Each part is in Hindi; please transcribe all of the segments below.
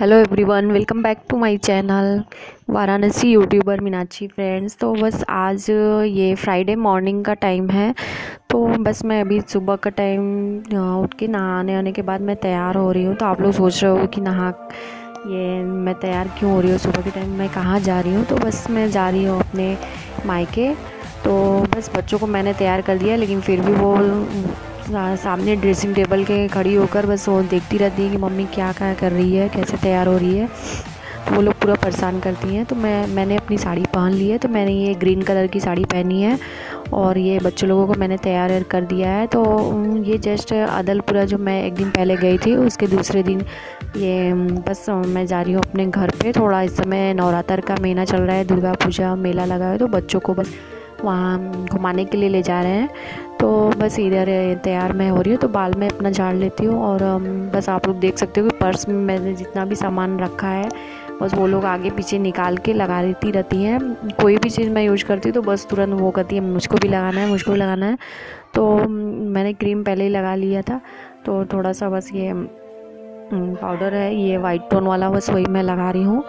Hello everyone welcome back to my channel Varanasi YouTuber Meenakshi friends तो बस आज ये फ्राइडे मॉर्निंग का टाइम है। तो बस मैं अभी सुबह का टाइम उठ के नहाने आने के बाद मैं तैयार हो रही हूँ। तो आप लोग सोच रहे हो कि नहा, ये मैं तैयार क्यों हो रही हूँ? सुबह के टाइम मैं कहाँ जा रही हूँ? तो बस मैं जा रही हूँ अपने मायके। तो बस बच्चों को मैंने तैयार कर दिया, लेकिन फिर भी वो सामने ड्रेसिंग टेबल के खड़ी होकर बस वो देखती रहती है कि मम्मी क्या क्या कर रही है, कैसे तैयार हो रही है। तो वो लोग पूरा परेशान करती हैं। तो मैं, मैंने अपनी साड़ी पहन ली है। तो मैंने ये ग्रीन कलर की साड़ी पहनी है और ये बच्चों लोगों को मैंने तैयार कर दिया है। तो ये जस्ट अदलपुरा जो मैं एक दिन पहले गई थी, उसके दूसरे दिन ये बस मैं जा रही हूँ अपने घर पे। थोड़ा इस समय नवरात्र का महीना चल रहा है, दुर्गा पूजा मेला लगा है। तो बच्चों को बस वहाँ घुमाने के लिए ले जा रहे हैं। तो बस इधर तैयार मैं हो रही हूँ तो बाल में अपना झाड़ लेती हूँ और बस आप लोग देख सकते हो कि पर्स में मैंने जितना भी सामान रखा है, बस वो लोग आगे पीछे निकाल के लगा देती रहती हैं। कोई भी चीज़ मैं यूज़ करती हूँ तो बस तुरंत वो करती है, मुझको भी लगाना है, मुझको भी लगाना है। तो मैंने क्रीम पहले ही लगा लिया था तो थोड़ा सा बस ये पाउडर है, ये वाइट टोन वाला बस वही मैं लगा रही हूँ।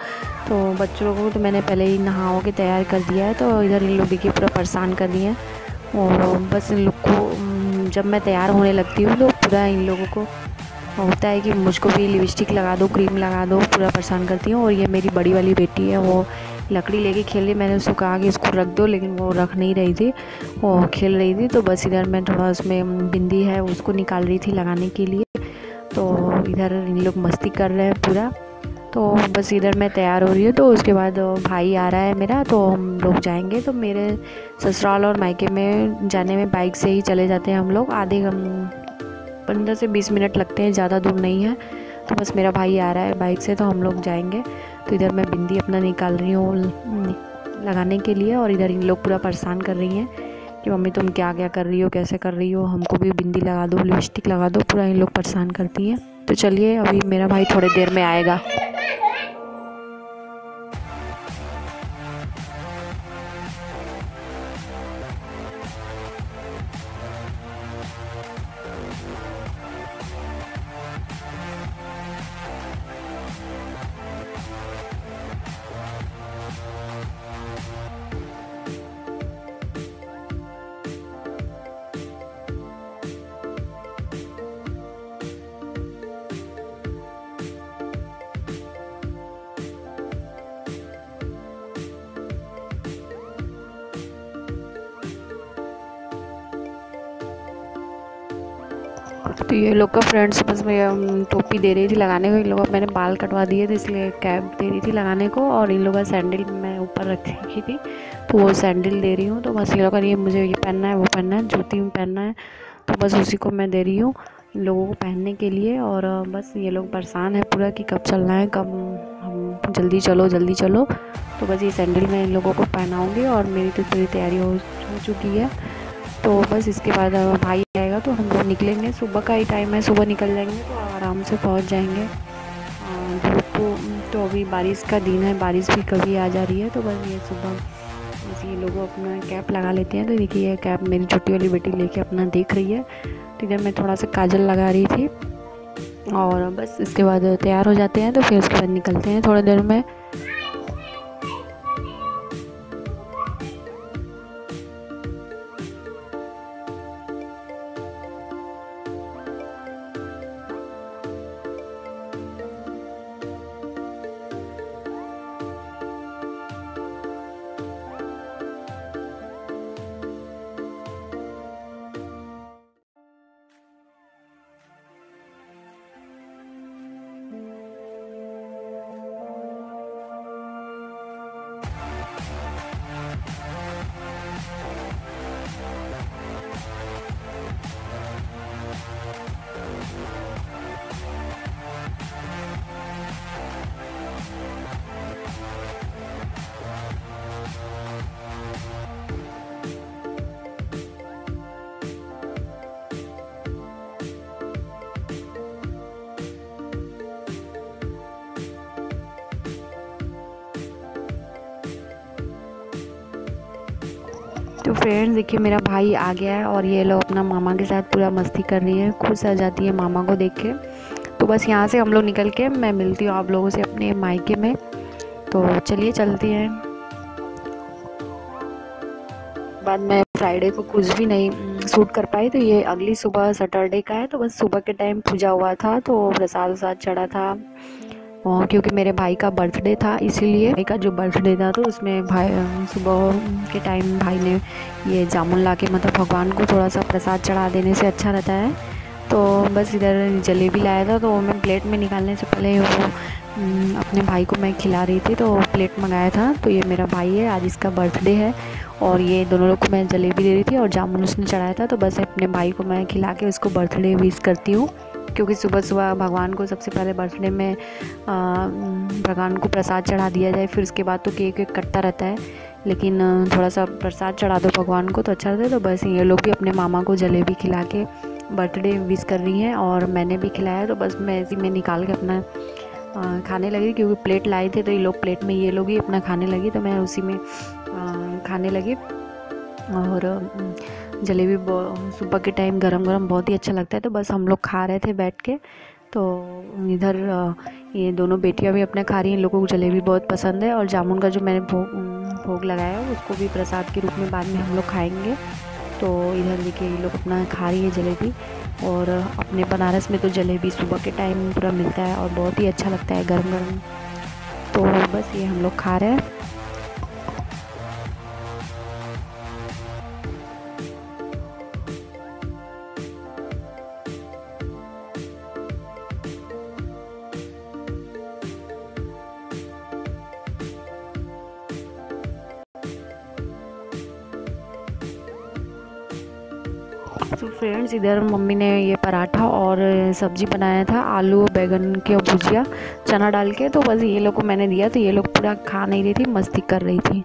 तो बच्चों को तो मैंने पहले ही नहाओ के तैयार कर दिया है तो इधर इन लोग देखिए पूरा परेशान कर दिए और बस इन लोग को जब मैं तैयार होने लगती हूँ तो पूरा इन लोगों को होता है कि मुझको भी लिपस्टिक लगा दो क्रीम लगा दो, पूरा परेशान करती हूँ। और ये मेरी बड़ी वाली बेटी है, वो लकड़ी लेके खेल रही मैंने उसको कहा कि इसको रख दो, लेकिन वो रख नहीं रही थी, वो खेल रही थी। तो बस इधर मैं थोड़ा उसमें बिंदी है, उसको निकाल रही थी लगाने के लिए। तो इधर इन लोग मस्ती कर रहे हैं पूरा। तो बस इधर मैं तैयार हो रही हूँ तो उसके बाद भाई आ रहा है मेरा तो हम लोग जाएँगे। तो मेरे ससुराल और मायके में जाने में बाइक से ही चले जाते हैं हम लोग। आधे हम पंद्रह से बीस मिनट लगते हैं, ज़्यादा दूर नहीं है। तो बस मेरा भाई आ रहा है बाइक से तो हम लोग जाएँगे। तो इधर मैं बिंदी अपना निकाल रही हूँ लगाने के लिए, और इधर इन लोग पूरा परेशान कर रही हैं। कि मम्मी तुम क्या क्या कर रही हो, कैसे कर रही हो, हमको भी बिंदी लगा दो लिपस्टिक लगा दो, पूरा इन लोग परेशान करती हैं। तो चलिए, अभी मेरा भाई थोड़ी देर में आएगा। तो ये लोग का फ्रेंड्स बस मैं टोपी दे रही थी लगाने को। इन लोगों मैंने बाल कटवा दिए थे, इसलिए कैप दे रही थी लगाने को और इन लोगों का सैंडल मैं ऊपर रखी थी। तो वो सैंडल दे रही हूँ तो बस ये लोग का ये मुझे ये पहनना है, वो पहनना है, जूती में पहनना है। तो बस उसी को मैं दे रही हूँ इन लोगों को पहनने के लिए और बस ये लोग परेशान है पूरा कि कब चलना है, कब हम जल्दी चलो जल्दी चलो। तो बस ये सैंडल मैं इन लोगों को पहनाऊँगी और मेरी तो पूरी तैयारी हो चुकी है। तो बस इसके बाद भाई तो हम लोग निकलेंगे। सुबह का ही टाइम है सुबह निकल जाएँगे तो आराम से पहुँच जाएँगे। धूप तो, तो अभी बारिश का दिन है बारिश भी कभी आ जा रही है तो बस ये सुबह बस ये लोग अपना कैप लगा लेते हैं। तो देखिए ये कैप मेरी छोटी वाली बेटी लेके अपना देख रही है। तो इधर मैं थोड़ा सा काजल लगा रही थी। और बस इसके बाद तैयार हो जाते हैं तो फिर उसके बाद निकलते हैं थोड़ी देर में। तो फ्रेंड्स देखिए, मेरा भाई आ गया है और ये लोग अपना मामा के साथ पूरा मस्ती कर रही है। खुश आ जाती है मामा को देख के। तो बस यहाँ से हम लोग निकल के मैं मिलती हूँ आप लोगों से अपने मायके में। तो चलिए, चलती हैं। बाद में फ्राइडे को कुछ भी नहीं सूट कर पाई तो ये अगली सुबह सैटरडे का है। तो बस सुबह के टाइम पूजा हुआ था तो प्रसाद वसाद चढ़ा था। और क्योंकि मेरे भाई का बर्थडे था, इसीलिए भाई का जो बर्थडे था तो उसमें भाई, सुबह के टाइम भाई ने ये जामुन ला के मतलब भगवान को थोड़ा सा प्रसाद चढ़ा देने से अच्छा रहता है। तो बस इधर जलेबी लाया था तो मैं प्लेट में निकालने से पहले वो अपने भाई को मैं खिला रही थी तो प्लेट मंगाया था। तो ये मेरा भाई है, आज इसका बर्थडे है। और ये दोनों लोग को मैं जलेबी दे रही थी और जामुन उसने चढ़ाया था तो बस अपने भाई को मैं खिला के उसको बर्थडे विश करती हूँ। क्योंकि सुबह सुबह भगवान को सबसे पहले बर्थडे में भगवान को प्रसाद चढ़ा दिया जाए, फिर उसके बाद तो केक वेक कटता रहता है। लेकिन थोड़ा सा प्रसाद चढ़ा दो भगवान को तो अच्छा रहता है तो बस ये लोग भी अपने मामा को जलेबी खिला के बर्थडे विश कर रही हैं और मैंने भी खिलाया तो बस मैं इसी में निकाल के अपना खाने लगी क्योंकि प्लेट लाए थे तो ये लोग प्लेट में ये लोग ही अपना खाने लगी तो मैं उसी में खाने लगी। और जलेबी सुबह के टाइम गरम गरम बहुत ही अच्छा लगता है तो बस हम लोग खा रहे थे बैठ के। तो इधर ये दोनों बेटियाँ भी अपने खा रही हैं लोगों को जलेबी बहुत पसंद है, और जामुन का जो मैंने भोग भोग लगाया है, उसको भी प्रसाद के रूप में बाद में हम लोग खाएँगे। तो इधर देखिए, ये लोग अपना खा रही है जलेबी, और, अपने बनारस में तो जलेबी सुबह के टाइम पूरा मिलता है, और बहुत ही अच्छा लगता है गर्म गर्म। तो बस ये हम लोग खा रहे हैं। तो फ्रेंड्स इधर मम्मी ने ये पराठा और सब्ज़ी बनाया था, आलू, बैगन के भुजिया, चना डाल के तो बस ये लोग को मैंने दिया तो ये लोग पूरा खा नहीं रही थी, मस्ती कर रही थी।